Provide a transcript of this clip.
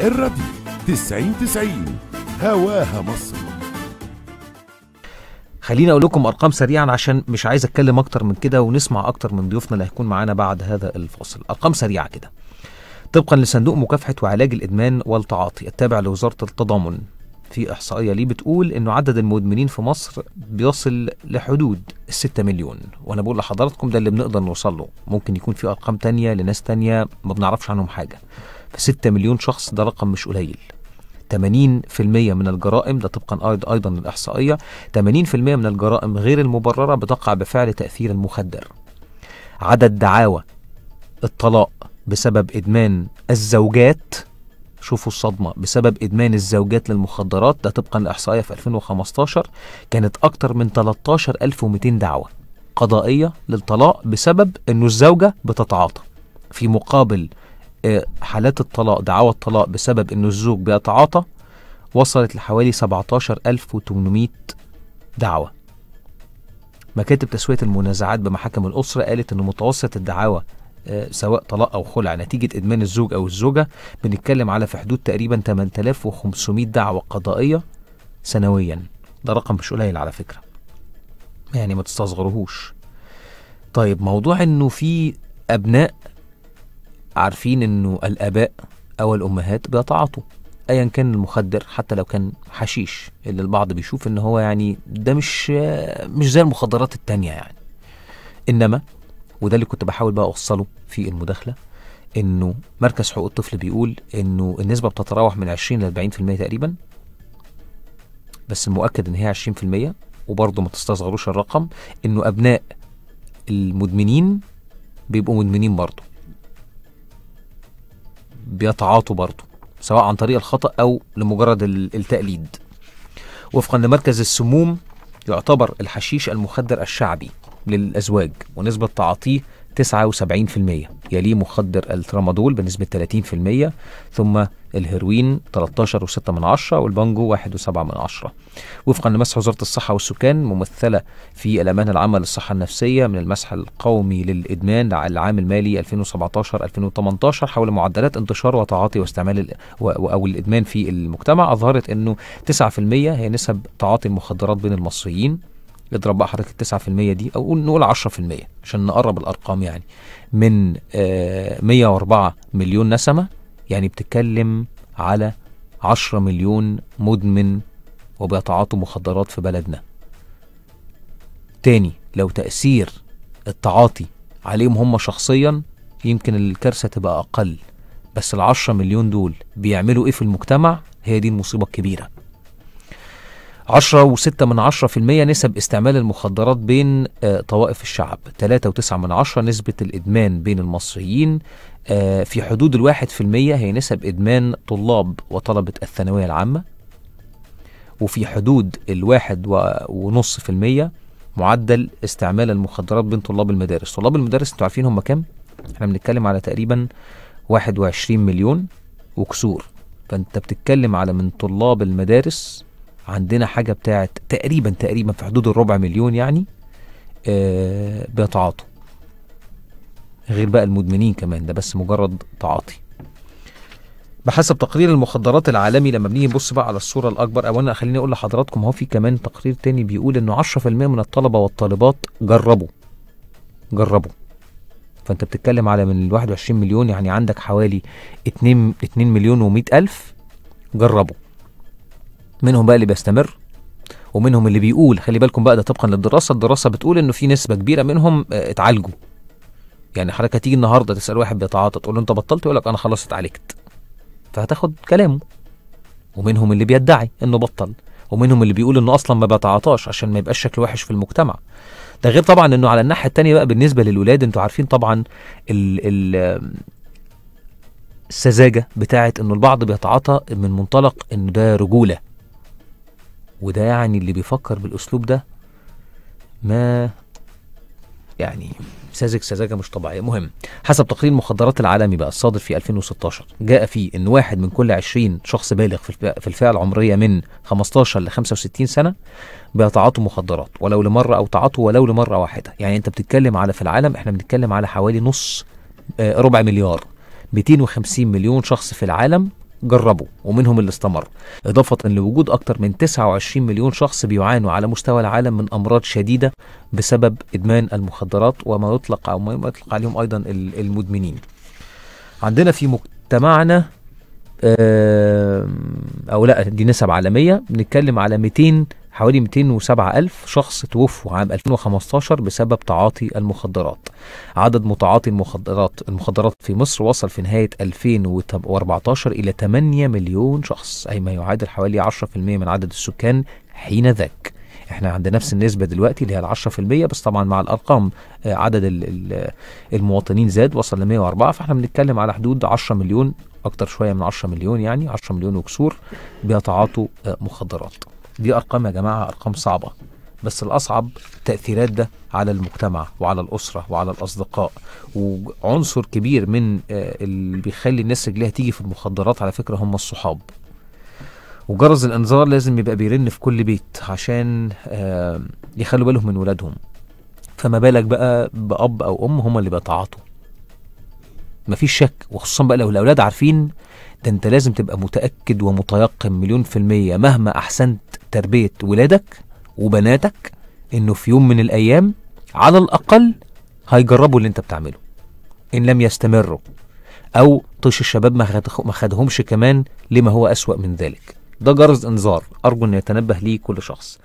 الراديو 90 90 هواها مصر. خليني أقول لكم أرقام سريعا عشان مش عايز أتكلم أكتر من كده ونسمع أكتر من ضيوفنا اللي هيكون معانا بعد هذا الفاصل. أرقام سريعة كده. طبقا لصندوق مكافحة وعلاج الإدمان والتعاطي التابع لوزارة التضامن. في إحصائية ليه بتقول إنه عدد المدمنين في مصر بيصل لحدود الستة مليون. وأنا بقول لحضراتكم ده اللي بنقدر نوصل له. ممكن يكون في أرقام تانية لناس تانية ما بنعرفش عنهم حاجة. فستة مليون شخص ده رقم مش قليل. 80% من الجرائم ده طبقا أيضا للاحصائيه 80% من الجرائم غير المبررة بتقع بفعل تأثير المخدر. عدد دعاوى الطلاق بسبب إدمان الزوجات شوفوا الصدمة بسبب إدمان الزوجات للمخدرات ده طبقا لاحصائيه في 2015 كانت أكتر من 13200 دعوة قضائية للطلاق بسبب إنه الزوجة بتتعاطى. في مقابل حالات الطلاق دعاوى الطلاق بسبب انه الزوج بيتعاطى وصلت لحوالي 17800 دعوة. مكاتب تسوية المنازعات بمحاكم الأسرة قالت أن متوسط الدعاوى آه، سواء طلاق أو خلع نتيجة إدمان الزوج أو الزوجة بنتكلم على في حدود تقريبا 8500 دعوة قضائية سنويا. ده رقم مش قليل على فكرة. يعني ما تستصغروهوش. طيب موضوع إنه في أبناء عارفين إنه الآباء أو الأمهات بيتعاطوا ايا كان المخدر حتى لو كان حشيش اللي البعض بيشوف إن هو يعني ده مش مش زي المخدرات التانية يعني. إنما وده اللي كنت بحاول بقى أوصله في المداخلة إنه مركز حقوق الطفل بيقول إنه النسبة بتتراوح من 20 ل 40% تقريبا بس المؤكد إن هي 20% وبرضه ما تستصغروش الرقم إنه أبناء المدمنين بيبقوا مدمنين برضه. بيتعاطوا برضه سواء عن طريق الخطأ أو لمجرد ال- التقليد. وفقا لمركز السموم يعتبر الحشيش المخدر الشعبي للأزواج ونسبة تعاطيه 79% يليه مخدر الترامادول بنسبة 30% ثم الهيروين 13.6 من عشرة والبانجو 1.7 من عشرة. وفقا لمسح وزارة الصحة والسكان ممثلة في الأمانة العامة للصحة النفسية من المسح القومي للإدمان العام المالي 2017-2018 حول معدلات انتشار وتعاطي واستعمال أو الإدمان في المجتمع. أظهرت أنه 9% هي نسب تعاطي المخدرات بين المصريين. اضرب بقى حضرتك ال 9% دي أو قول- نقول 10% عشان نقرب الأرقام يعني. من آه، 104 مليون نسمة يعني بتتكلم على 10 مليون مدمن وبيتعاطوا مخدرات في بلدنا. تاني لو تأثير التعاطي عليهم هم شخصيا يمكن الكارثة تبقى أقل. بس العشرة مليون دول بيعملوا إيه في المجتمع؟ هي دي المصيبة الكبيرة. عشرة وستة من عشرة في المية نسب استعمال المخدرات بين آه، طوائف الشعب. تلاتة وتسعة من عشرة نسبة الإدمان بين المصريين آه، في حدود الواحد في المية هي نسب إدمان طلاب وطلبة الثانوية العامة وفي حدود الواحد ونص في المية معدل استعمال المخدرات بين طلاب المدارس. طلاب المدارس أنتوا عارفين هم كام؟ إحنا بنتكلم على تقريبا 21 مليون وكسور. فانت بتتكلم على من طلاب المدارس عندنا حاجة بتاعت تقريبا تقريبا في حدود الربع مليون يعني آه بيتعاطوا غير بقى المدمنين كمان ده بس مجرد تعاطي. بحسب تقرير المخدرات العالمي لما بنيجي نبص بقى على الصورة الأكبر أولا خليني أقول لحضراتكم هو في كمان تقرير تاني بيقول إنه 10% من الطلبة والطالبات جربوا جربوا. فأنت بتتكلم على من ال 21 مليون يعني عندك حوالي 2 2 مليون و100 ألف جربوا. منهم بقى اللي بيستمر ومنهم اللي بيقول خلي بالكم بقى ده طبقا للدراسة. الدراسة بتقول إنه في نسبة كبيرة منهم آه، اتعالجوا. يعني حضرتك هتيجي النهارده تسأل واحد بيتعاطى تقول له أنت بطلت؟ يقول لك أنا خلاص اتعالجت. فهتاخد كلامه. ومنهم اللي بيدعي إنه بطل ومنهم اللي بيقول إنه أصلا ما بيتعاطاش عشان ما يبقاش شكله وحش في المجتمع. ده غير طبعا إنه على الناحية التانية بقى بالنسبة للولاد أنتوا عارفين طبعا ال ال السذاجة بتاعت إنه البعض بيتعاطى من منطلق إنه ده رجولة. وده يعني اللي بيفكر بالأسلوب ده ما يعني ساذج سذاجه مش طبيعية. مهم. حسب تقرير المخدرات العالمي بقى الصادر في 2016 جاء فيه إن واحد من كل 20 شخص بالغ في الفئة- العمرية من 15 ل 65 سنة بيتعاطوا مخدرات ولو لمرة أو تعاطوا ولو لمرة واحدة. يعني أنت بتتكلم على في العالم إحنا بنتكلم على حوالي نص آه، ربع مليار. 250 مليون شخص في العالم جربوا ومنهم اللي استمر. إضافة لوجود أكثر من 29 مليون شخص بيعانوا على مستوى العالم من أمراض شديدة بسبب إدمان المخدرات وما يطلق أو ما يطلق عليهم أيضا ال- المدمنين. عندنا في مجتمعنا أو لا دي نسب عالمية. بنتكلم على 200 حوالي 207 ألف شخص توفوا عام 2015 بسبب تعاطي المخدرات. عدد متعاطي المخدرات المخدرات في مصر وصل في نهاية 2014 إلى 8 مليون شخص أي ما يعادل حوالي 10% من عدد السكان حين ذاك إحنا عند نفس النسبة دلوقتي اللي هي العشرة في المية بس طبعا مع الأرقام آه، عدد ال- ال- المواطنين زاد وصل ل 104 فإحنا بنتكلم على حدود 10 مليون أكتر شوية من 10 مليون يعني 10 مليون وكسور بيتعاطوا آه، مخدرات. دي أرقام يا جماعة أرقام صعبة. بس الأصعب التأثيرات ده على المجتمع وعلى الأسرة وعلى الأصدقاء. وعنصر كبير من آه، اللي بيخلي الناس رجليها تيجي في المخدرات على فكرة هم الصحاب. وجرس الإنذار لازم يبقى بيرن في كل بيت عشان آه، يخلوا بالهم من ولادهم. فما بالك بقى بأب أو أم هم اللي بيتعاطوا. مفيش شك وخصوصا بقى لو الأولاد عارفين ده أنت لازم تبقى متأكد ومتيقن مليون في المية مهما أحسنت تربية ولادك وبناتك إنه في يوم من الأيام على الأقل هيجربوا اللي أنت بتعمله. إن لم يستمروا أو طيش الشباب ما خد- ما خدهمش كمان لما هو أسوأ من ذلك. ده جرس إنذار. أرجو ان يتنبه ليه كل شخص.